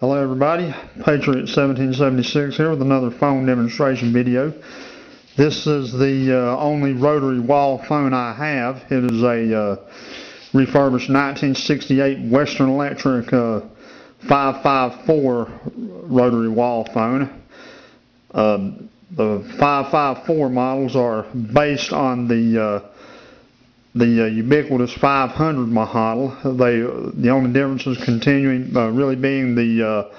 Hello everybody, Patriot 1776 here with another phone demonstration video. This is the uh, only rotary wall phone I have. It is a uh, refurbished 1968 Western Electric uh, 554 rotary wall phone. Um, the 554 models are based on the uh, the uh, ubiquitous 500 model. They the only difference is continuing uh, really being the uh,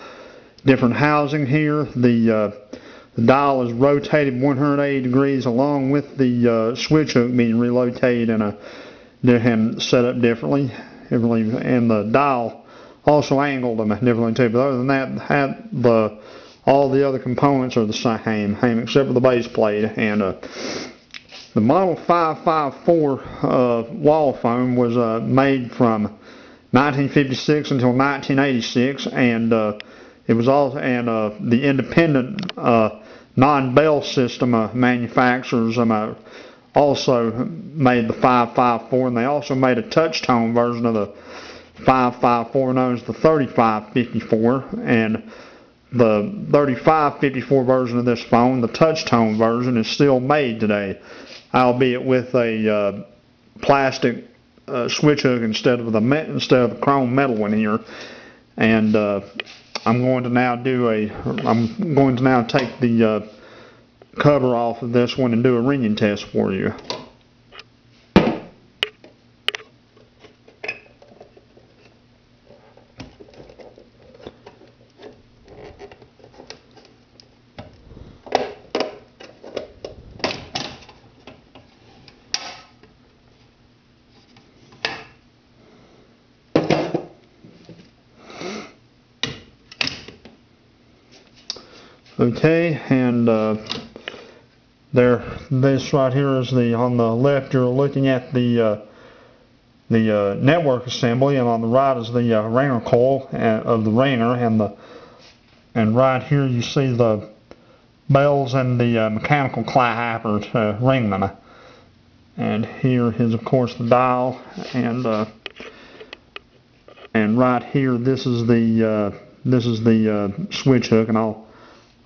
different housing here. The, uh, the dial is rotated 180 degrees along with the uh, switch hook being relocated and, a, and set up differently, and the dial also angled them differently too. But other than that, the all the other components are the same, except for the base plate and the Model 554 uh, wall phone was uh, made from 1956 until 1986, and uh, it was also and uh, the independent uh, non-Bell system manufacturers um, also made the 554, and they also made a touch-tone version of the 554 known as the 3554, and the 3554 version of this phone, the touch-tone version, is still made today albeit with a uh, plastic uh, switch hook instead of the instead of the chrome metal one here. And uh, I'm going to now do a I'm going to now take the uh, cover off of this one and do a ringing test for you. Okay, and uh, there, this right here is the on the left. You're looking at the uh, the uh, network assembly, and on the right is the uh, ringer coil uh, of the ringer, and the and right here you see the bells and the uh, mechanical clapper to ring them. And here is of course the dial, and and right here this is the this is the switch hook, and I'll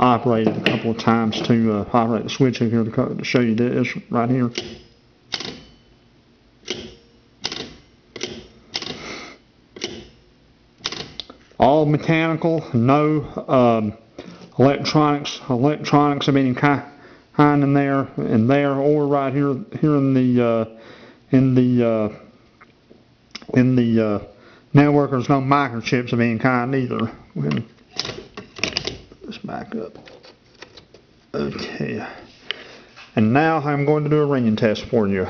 operated a couple of times to uh, operate the switch in here to, to show you this right here. All mechanical, no um, electronics, electronics of any kind in there, in there, or right here, here in the uh, in the uh, in the uh, network. There's no microchips of any kind either back up. Okay. And now I'm going to do a ringing test for you.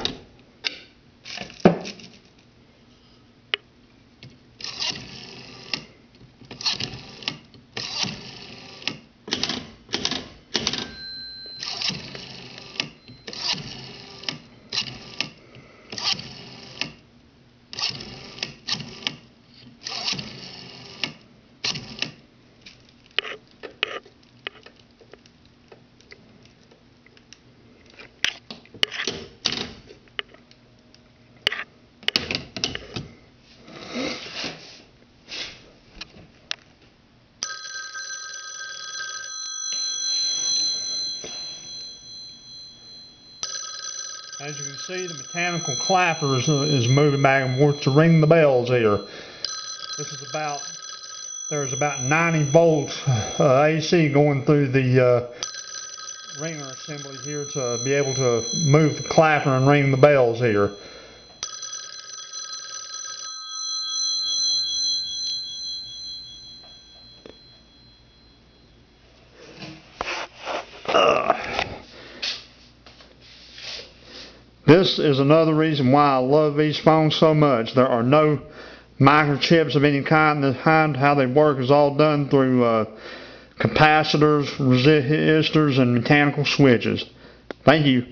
As you can see, the mechanical clapper is, is moving back and forth to ring the bells here. This is about, there's about 90 volts uh, AC going through the uh, ringer assembly here to be able to move the clapper and ring the bells here. This is another reason why I love these phones so much. There are no microchips of any kind. The kind how they work is all done through uh, capacitors, resistors, and mechanical switches. Thank you.